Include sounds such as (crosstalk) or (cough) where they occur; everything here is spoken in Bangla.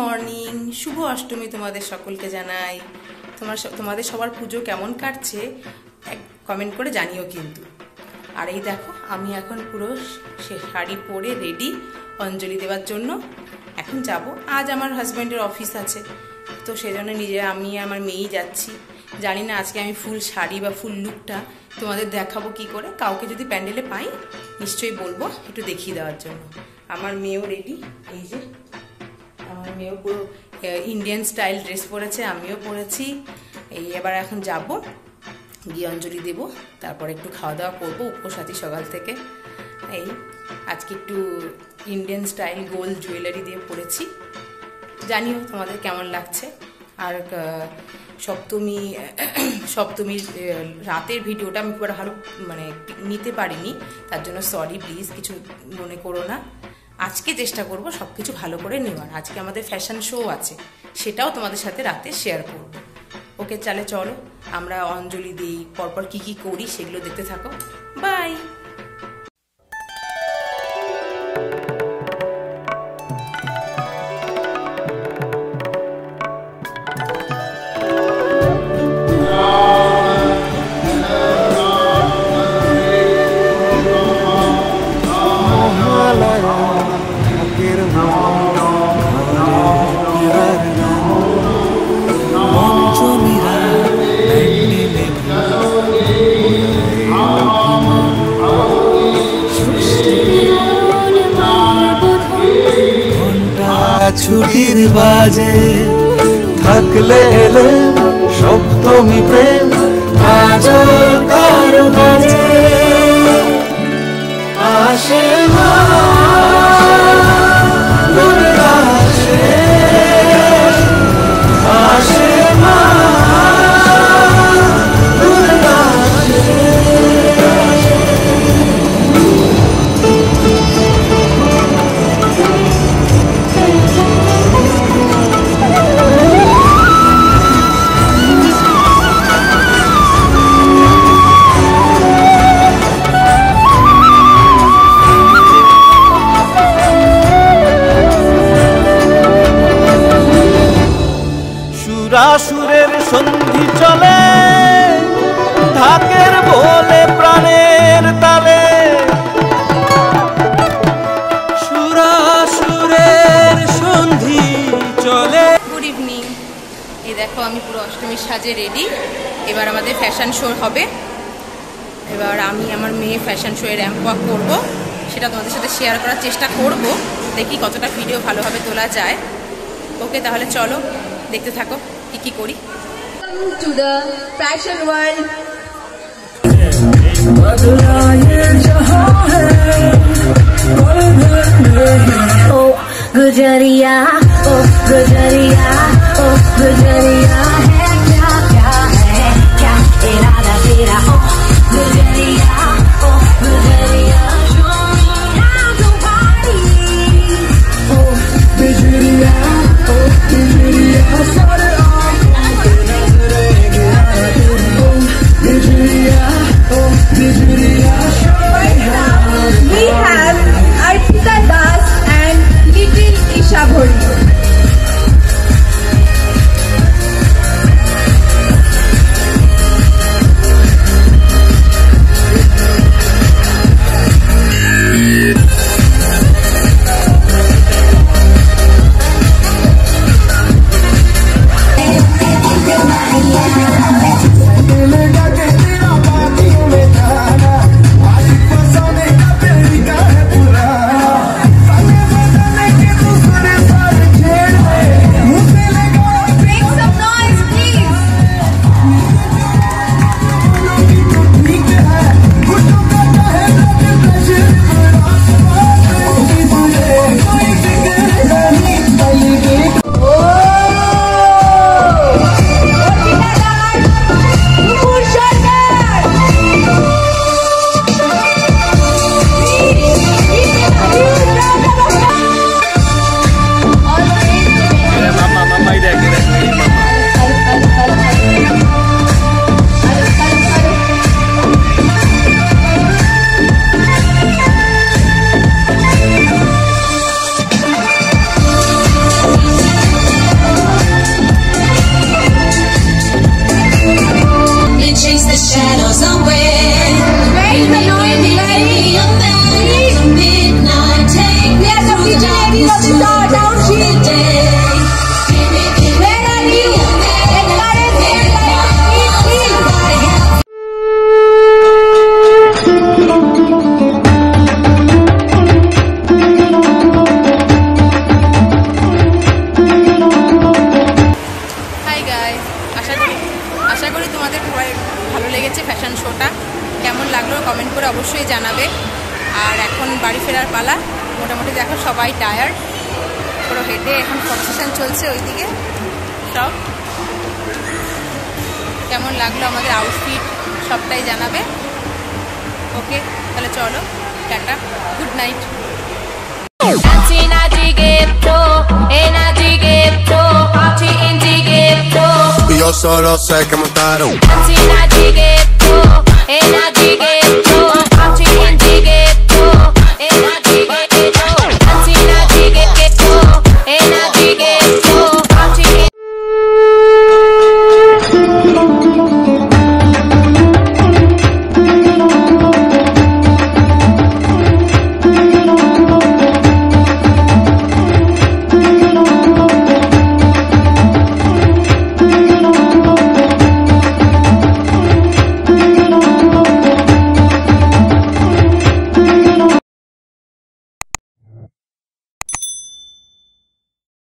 মর্নিং শুভ অষ্টমী তোমাদের সকলকে জানাই। তোমার তোমাদের সবার পুজো কেমন কাটছে কমেন্ট করে জানিও কিন্তু। আর এই দেখো, আমি এখন পুরো সে শাড়ি পরে রেডি অঞ্জলি দেওয়ার জন্য। এখন যাব। আজ আমার হাজব্যান্ডের অফিস আছে। তো সেজন্য নিজে, আমি আমার মেয়েই যাচ্ছি। জানি না আজকে আমি ফুল শাড়ি বা ফুল লুকটা তোমাদের দেখাবো কি করে। কাউকে যদি প্যান্ডেলে পাই, নিশ্চয়ই বলব একটু দেখিয়ে দেওয়ার জন্য। আমার মেয়েও রেডি এই যে মেয়েও পুরো ইন্ডিয়ান স্টাইল ড্রেস পরেছে, আমিও পরেছি। এই এবার এখন যাব, গিয়ে অঞ্জলি দেবো, তারপর একটু খাওয়া দাওয়া করব উপসাথী সকাল থেকে। এই, আজকে একটু ইন্ডিয়ান স্টাইল গোল্ড জুয়েলারি দিয়ে পরেছি। জানিও তোমাদের কেমন লাগছে। আর সপ্তমী, (clears throat) সপ্তমীর রাতের ভিডিওটা আমি ভালো মানে নিতে পারিনি। তার জন্য সরি প্লিজ কিছু মনে করো না। আজকে চেষ্টা করব সব কিছু ভালো করে নেওয়ার। আজকে আমাদের ফ্যাশন শো আছে, সেটাও তোমাদের সাথে রাতে শেয়ার করব। ওকে চালে চলো, আমরা অঞ্জলি দিই, পরপর কি কি করি সেগুলো দেখতে থাকো। বাই ছুটির বাজে থাকলে এলে সপ্তমী প্রেম আজ কার বাজে। আসে সুরাসুরের সন্ধি চলে, ঢাকের বলে প্রাণের তালে। সন্ধি চলে। গুড ইভিনিং এই দেখো, আমি পুরো অষ্টমীর সাজে রেডি এবার আমাদের ফ্যাশন শো হবে। এবার আমি আমার মেয়ে ফ্যাশন শো এর র্যাম্প ওয়াক করব। সেটা তোমাদের সাথে শেয়ার করার চেষ্টা করব। দেখি কতটা ভিডিও ভালোভাবে তোলা যায়। ওকে, তাহলে চলো, দেখতে থাকো। কি কি করি Welcome to the fashion world. ओ गुजरिया ओ गुजरिया ओ गुजरिया পালা মোটামুটি দেখো সবাই টায়ার্ড পুরো হেঁটে এখন ফটো সেশন চলছে ওইদিকে। সব। কেমন লাগল আমাদের আউটফিট সবটাই জানাবে। ওকে তাহলে চলো tata good night. Yo solo sé que montaron.